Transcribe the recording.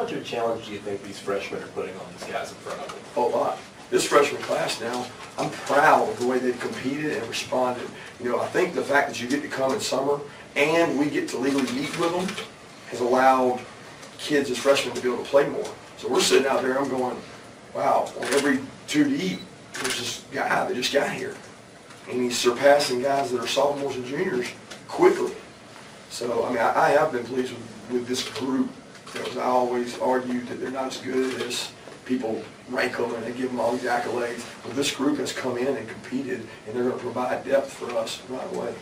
much of a challenge do you think these freshmen are putting on these guys in front of them? a lot. This freshman class now, I'm proud of the way they've competed and responded. You know, I think the fact that you get to come in summer and we get to legally meet with them has allowed kids as freshmen to be able to play more. So we're sitting out there, I'm going, wow, on every two to eat, there's this guy that just got here. And he's surpassing guys that are sophomores and juniors quickly. So, I mean, I, I have been pleased with, with this group. Because I always argue that they're not as good as people rank them and they give them all these accolades. But this group has come in and competed, and they're gonna provide depth for us right away.